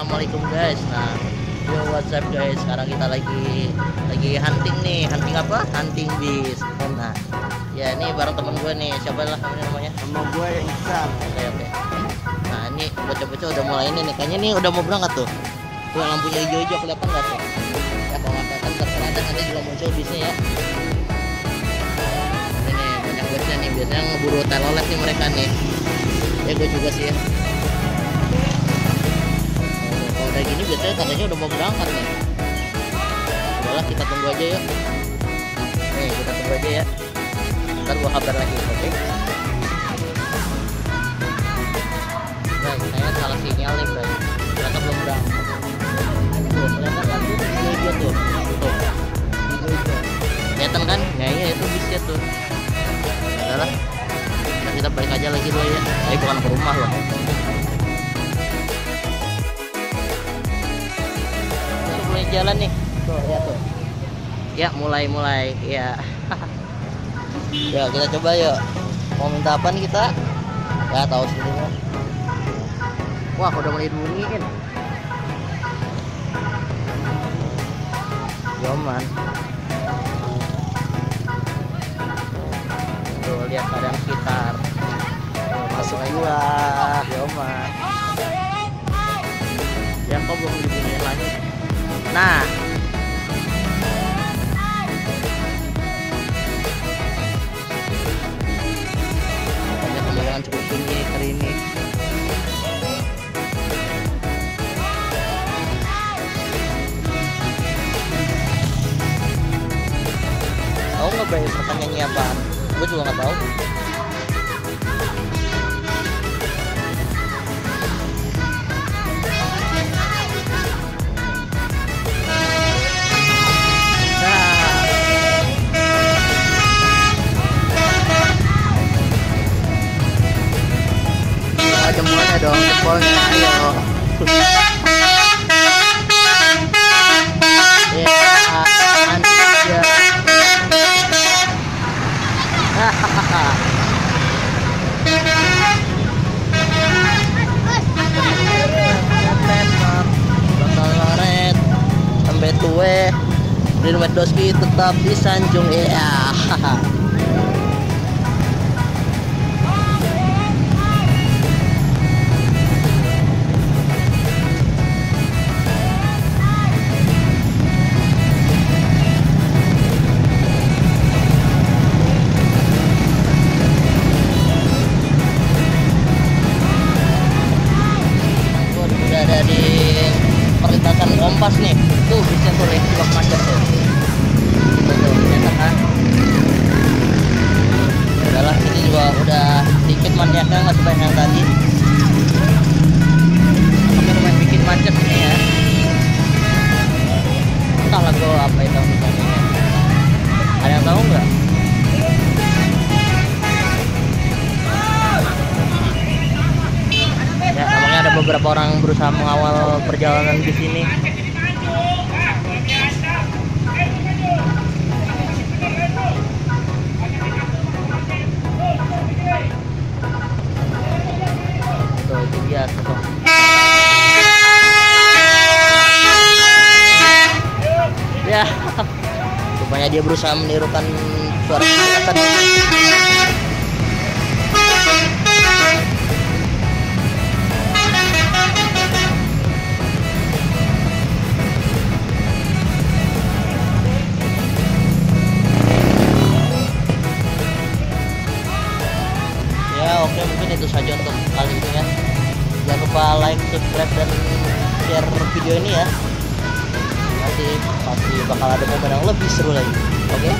Assalamualaikum guys. Nah, yo what's up guys? Sekarang kita lagi lagi hunting nih. Hunting apa? Hunting bis. Nah, ya ini bareng temen gue nih. Siapa lah namanya? Sama gue yang Iksan. Oke oke. Nah ini bocah-bocah udah mulai ini nih. Kayaknya nih udah mau berangkat tuh. Tuh lampunya hijau-hijau kelihatan nggak tuh? Ya kalau nggak kelihatan terserah dan nanti juga muncul bisnya ya. Ini banyak busnya nih. Biasanya ngeburu telolet nih mereka nih. Ya gue juga sih ya. Udah gini biasanya katanya udah mau berangkat nih. Udahlah kita tunggu aja yuk. Nih kita tunggu aja ya. Ntar gua kabar lagi, oke? Bray, saya salah sinyal nih, Bray. Ternyata belum berangkat. Tuh, kelihatan kan tuh hijau tuh. Tuh. Kelihatan kan? Ya iya itu bisnya tuh. Udahlah. Kita balik aja lagi dulu ya. Eh bukan ke rumah loh. Mulai jalan nih. Tuh, lihat tuh. Ya, mulai-mulai. Ya. ya, kita coba yuk. Mau minta apa nih kita? Ya, tahu sendiri. Wah, udah mulai dibunyiin. Yoman. Tuh, lihat keadaan sekitar. Tuh, masuk gua. Yoman. Ya, kok belum dibunyiin lagi? Nah, cukup hari ini. Tahu nggak Bray pertanyaannya apa? Gue juga nggak tahu. Sampai di Doski tetap disanjung ya. Di perlintasan kompas nih. Tuh bisa tuh lihat juga macet tuh. Tuh tuh ternyata kan udahlah ini juga udah dikit maniaknya nggak sebanyak yang tadi. Tapi lumayan bikin macet ini ya beberapa orang berusaha mengawal perjalanan di sini. Ya. Rupanya dia berusaha menirukan suara. kata oke mungkin itu saja untuk kali ini ya. Jangan lupa like subscribe dan share video ini ya. Nanti pasti bakal ada momen yang lebih seru lagi. Oke